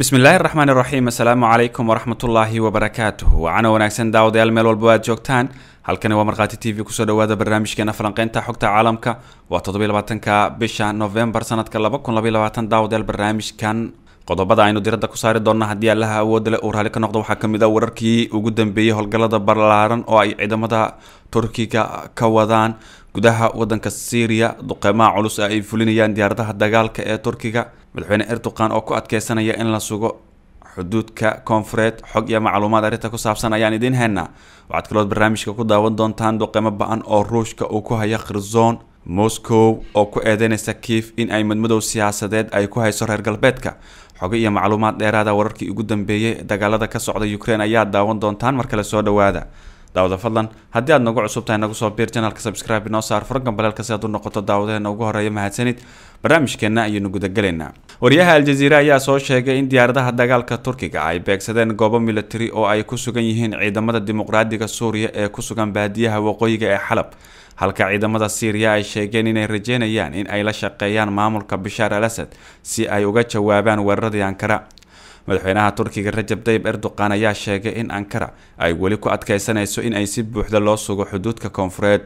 bismillaahi raxmaan iraxiim assalaamu calaykum waraxmatullaahi wabarakaatuh wacana wanaagsan daawadayaal meel walba aad joogtaan. Halkani waa markhaati t v ku soo dhawaada barnaamijkeena falanqeynta xogta caalamka. Waa toddobiy labaatanka bisha novembar sanadka laba kun labaiy labaatan daawadayaal barnaamijkan. Qodobada aynu diradda ku saari doona haddii allaha awoodda le uu raali ka noqdo waxaa ka mid a wararkii ugu dambeeyey howlgallada ballaaran oo ay ciidamada turkiga ka wadaan. Gudaha wadanka syriya duqeymaha culus ay fulinayaan diyaaradaha dagaalka ee turkiga madaxweyne erdoqan oo ku adkeysanaya in la sugo xuduudka koonfureed xog iyo macluumaad arrinta ku saabsan ayaan idiin haynaa. Waxaad kalood barnaamijka ku daawan doontaan duqeymo ba'an oo ruushka uu ku haya khirzoon moscow oo ku eedeynaysa kiif in ay madmadow siyaasadeed ay ku hayso reer galbeedka. Xogo iyo macluumaad dheeraada wararkii ugu dambeeyey dagaalada ka socda ukraine ayaa daawan doontaan mar kale soo dhawaada daawada fadlan haddii aad nagu cusub tahay nagu soo biir janalka subscribe inoo saar furagan baleelka si aad u noqoto daawadaheena ugu horreeya mahadsanid. Barnaamijkeenna ayaynu gudagelaynaa wariyaha aljaziira ayaa soo sheegay in diyaaradaha dagaalka turkiga ay beegsadeen goobo military oo ay ku sugan yihiin ciidamada dimuqraadiga suuriya ee ku sugan baadiyaha waqooyiga ee xalab halka ciidamada syriya ay sheegeen inay rajeynayaan in ay la shaqeeyaan maamulka bishaar al asad si ay uga jawaabaan weeraradii ankara. Madaxweynaha turkiga rajab tayib erdoqan ayaa sheegay in ankara ay weli ku adkeysanayso in ay si buuxda loo sugo xuduudka koonfureed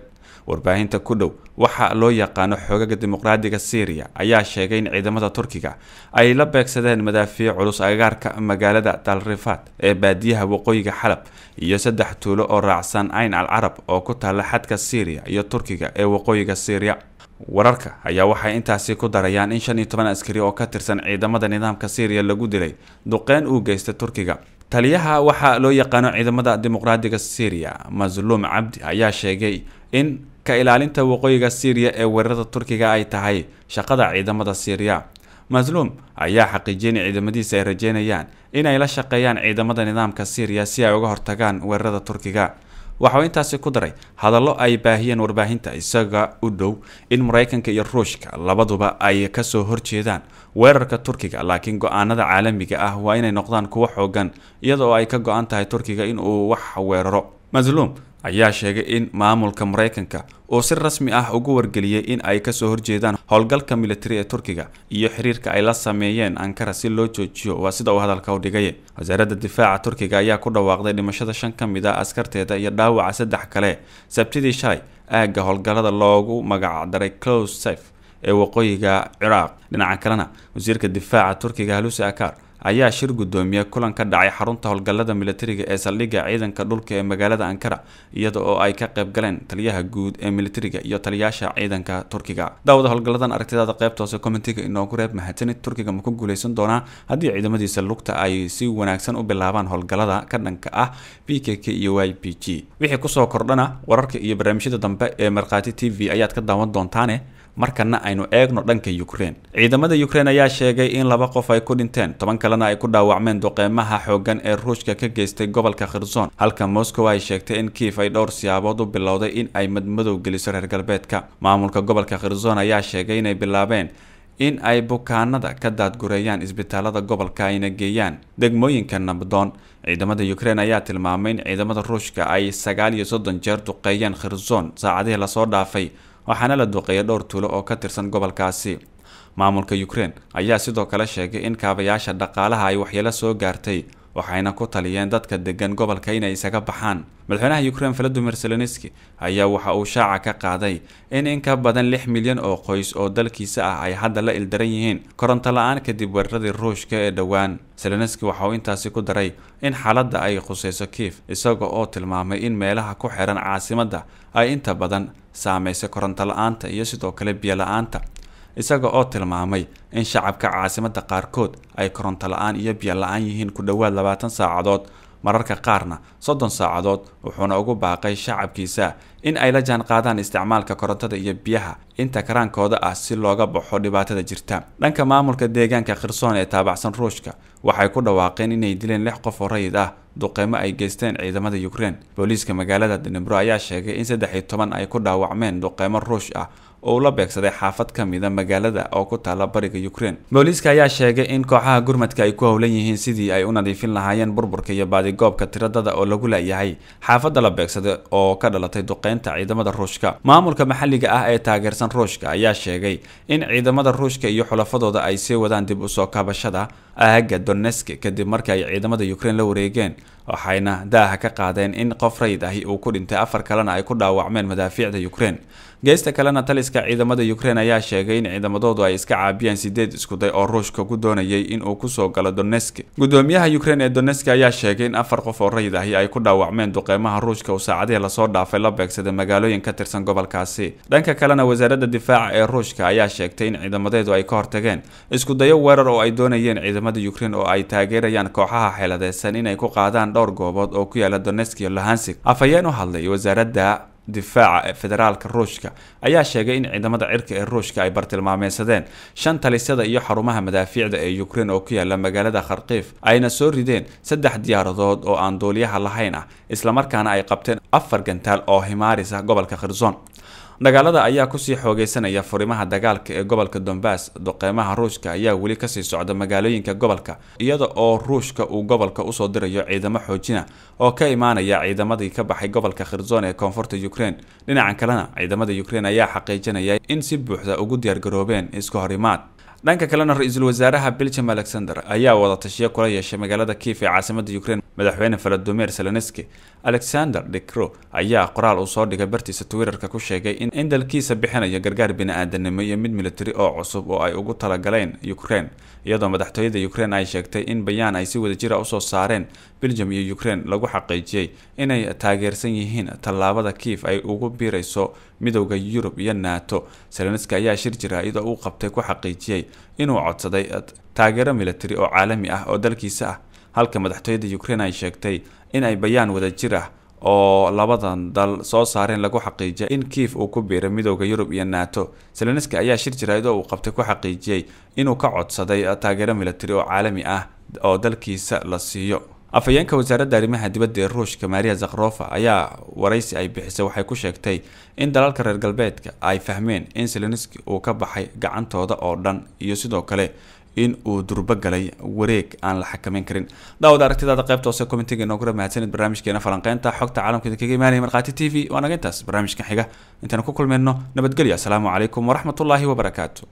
warbaahinta ku dhow waxa loo yaqaano xoogaga dimuqraadiga syriya ayaa sheegay in ciidamada turkiga ay la beegsadeen madaafiic culus agagaarka magaalada dalrifat ee baadiyaha waqooyiga xalab iyo saddex tuulo oo raacsan ayn al carab oo ku taalla xadka syriya iyo turkiga ee waqooyiga syriya wararka ayaa waxay intaasi ku darayaan in shan iyo toban askari oo ka tirsan ciidamada nidaamka syriya lagu dilay duqeyn uu geystay turkiga. Taliyaha waxaa loo yaqaano ciidamada dimuqraadiga syriya masluum cabdi ayaa sheegay in ka ilaalinta waqooyiga syriya ee weerarada turkiga ay tahay shaqada ciidamada syriya masluum ayaa xaqiijiyay in ciidamadiisa ay rajeynayaan inay la shaqeeyaan ciidamada nidaamka syriya si ay uga hortagaan weerarada turkiga. Waxauu intaasi ku daray hadallo ay baahiyeen warbaahinta isaga u dhow in maraykanka iyo ruushka labaduba ay ka soo horjeedaan weerarka turkiga laakiin go'aanada caalamiga ah waa inay noqdaan kuwo xoogan iyadoo ay ka go-an tahay turkiga in uu wax weeraro. Masluum ayaa sheegay in maamulka maraykanka uu si rasmi ah ugu wargeliyey in ay ka soo horjeedaan howlgalka militari ee turkiga iyo xiriirka ay la sameeyeen ankara si loo joojiyo. Waa sida uu hadalka u dhigay. Wasaaradda difaaca turkiga ayaa ku dhawaaqday dhimashada shan ka mid a askarteeda iyo dhaawaca saddex kale. Sabtidii shalay aagga howlgallada loogu magacdaray close safe ee waqooyiga ciraaq. Dhinaca kalena wasiirka difaaca turkiga halusi akar ayaa shir gudoomiye kulan ka dhacay xarunta howlgallada militariga ee saldhigga ciidanka dhulka ee magaalada ankara iyada oo ay ka qayb galeen taliyaha guud ee militariga iyo taliyaasha ciidanka turkiga. Daawada howlgalladan aragtidaada qaybta hoose commentiga inoogu reeb mahadsanid turkiga ma ku guuleysan doonaa haddii ciidamadiisa lugta ay si wanaagsan u bilaabaan howlgallada ka dhanka ah b k k iyo y p g. Wixii ku soo kordhana wararka iyo barnaamijyada dambe ee markhaati t v ayaad ka daawan doontaane markana aynu eegno dhanka ukraine. Ciidamada ukraine ayaa sheegay in laba qof ay ku dhinteen. Toban kalena ay ku dhaawacmeen duqeymaha xoogan ee ruushka ka geystay gobolka khirson halka moscow ay sheegtay in kiif ay dhowr siyaabood u bilowday in ay madmadow geliso reer galbeedka. Maamulka gobolka khirson ayaa sheegay inay bilaabeen in ay bukaanada ka daadgureeyaan isbitaalada gobolka ayna geeyaan degmooyinka nabdoon ciidamada ukraine ayaa tilmaamay in ciidamada ruushka ay sagaal iyo soddon jeer duqeeyeen khirson saacadihii la soo dhaafay waxaana la duqeeyay dhowr tuulo oo ka tirsan gobolkaasi. Maamulka ukraine ayaa sidoo kale sheegay in kaabayaasha dhaqaalaha ay waxyeelo soo gaartay waxayna ku taliyeen dadka degan gobolka inay isaga baxaan. Madaxweynaha ukraine valadimir zelenski ayaa waxa uu shaaca ka qaaday in in ka badan lix milyan oo qoys oo dalkiisa ah ay hadda la ildaran yihiin koronto la'aan kadib weeraradii ruushka ee dhowaan. Zelenski waxa uu intaasi ku daray in xaaladda ay khuseyso kiif isaga oo tilmaamay in meelaha ku xiran caasimadda ay inta badan saameysay koronto la'aanta iyo sidoo kale biyo la'aanta isaga oo tilmaamay in shacabka caasimadda qaarkood ay koronto la'aan iyo biyo la'aan yihiin ku dhowaad labaatan saacadood. Mararka qaarna soddon saacadood wuxuuna ugu baaqay shacabkiisa in ay la jaan qaadaan isticmaalka korontada iyo biyaha inta karaankooda ah si looga baxo dhibaatada jirta. Dhanka maamulka deegaanka khirsoon ee taabacsan ruushka waxay ku dhawaaqeen inay dileen lix qof oo rayid ah duqeymo ay geysteen ciidamada ukraine. Booliiska magaalada denebro ayaa sheegay in saddex iyo toban ay ku dhaawacmeen duqeymo ruush ah oo uu la beegsaday xaafad ka mida magaalada oo ku taala bariga ukraine. Booliiska ayaa sheegay in kooxaha gurmadka ay ku howlan yihiin sidii ay u nadiifin lahaayeen burburka iyo baadigoobka tiradada oo lagu leeyahay xaafadda la beegsaday oo ka dhalatay duqeynta ciidamada ruushka. Maamulka maxalliga ah ee taageersan ruushka ayaa sheegay in ciidamada ruushka iyo xulafadooda ay sii wadaan dib u soo kabashada aaga doneski kadib markii ay ciidamada ukraine la wareegeen waxayna daaha ka qaadeen in qof rayid ahi uu ku dhintay afar kalena ay ku dhaawacmeen madaafiicda ukraine. Geesta kalena taliska ciidamada ukraine ayaa sheegay in ciidamadoodu ay iska caabiyeen sideed iskuday oo ruushka ku doonayay in uu ku soo galo doneski gudoomiyaha ukraine ee doneski ayaa sheegay in afar qof oo rayid ahi ay ku dhaawacmeen duqeymaha ruushka uu saacadihii la soo dhaafay la beegsaday magaalooyin ka tirsan gobolkaasi. Dhanka kalena wasaaradda difaaca ee ruushka ayaa sheegtay in ciidamadeedu ay ka hortageen iskudayo weerar oo ay doonayeen ciidamada ukraine oo ay taageerayaan kooxaha xeeladeysan inay ku qaadaan dhowr goobood oo ku yaalla donesk iyo lohansig afhayeen u hadlay wasaaradda difaaca federaalka ruushka ayaa sheegay in ciidamada cirka ee ruushka ay bartilmaameysadeen shan talisyada iyo xarumaha madaafiicda ee ukraine oo ku yaalla magaalada kharkiif ayna soo rideen saddex diyaaradood oo aan duuliyaha lahayn ah islamarkaana ay qabteen afar gantaal oo himaaris ah gobolka khirson dagaalada ayaa ku sii xoogeysanaya furimaha dagaalka ee gobolka dombas duqeymaha ruushka ayaa weli ka sii socda magaalooyinka gobolka iyada oo ruushka uu gobolka u soo dirayo ciidamo xoojina oo ka imaanaya ciidamadii ka baxay gobolka khirson ee koonfurta ukraine. Dhinacan kalena ciidamada ukraine ayaa xaqiijinaya in si buuxda ugu diyaargaroobeen iska horimaad. Dhanka kalena ra'iisul wasaaraha belgium alexander ayaa wada tashiyo kula yeeshay magaalada kiif ee caasimada ukraine madaxweyne valadomir zelenski alexander decro ayaa qoraal uu soo dhigay bartiisa twitterka ku sheegay in dalkiisa bixinayo gargaar bini-aadanimo iyo mid militari oo cusub oo ay ugu talagaleen ukraine iyadoo madaxtooyada ukraine ay sheegtay in bayaan ay si wadajira u soo saareen belgium iyo ukraine lagu xaqiijiyey inay taageersan yihiin tallaabada kiif ay ugu biirayso midowda yurub iyo nato. Zelenski ayaa shir jira-id uu qabtay ku xaqiijiyey inuu codsaday taageero militari oo caalami ah oo dalkiisa ah halka madaxtooyada ukraine ay sheegtay in ay bayaan wadajir ah oo labadan dal soo saareen lagu xaqiijiyay in kiif uu ku biiray midowda yurub iyo nato. Zelenski ayaa shir jira-id oo uu qabtay ku xaqiijiyey inuu ka codsaday taageero militari oo caalami ah oo dalkiisa la siiyo. Afhayeenka wasaaradda arrimaha dibadda ee ruushka maria zakrofa ayaa waraysi ay bixisay waxay ku sheegtay in dalalka reer galbeedka ay fahmeen in zelenski uu ka baxay gacantooda oo dhan iyo sidoo kale in uu durbo galay wareeg aan la xakameyn karin. Daawad aragtidaada qaybta hoose commentiga inoogura mahadsanid barnaamijkeena falanqeynta xogta caalamka idinkaga imaanaya markhaati t v waa naga intaas barnaamijkan xiga. Intaanu ku kulmeyno nabadgelyo. Asalaamu calaykum waraxmatullaahi wabarakaatu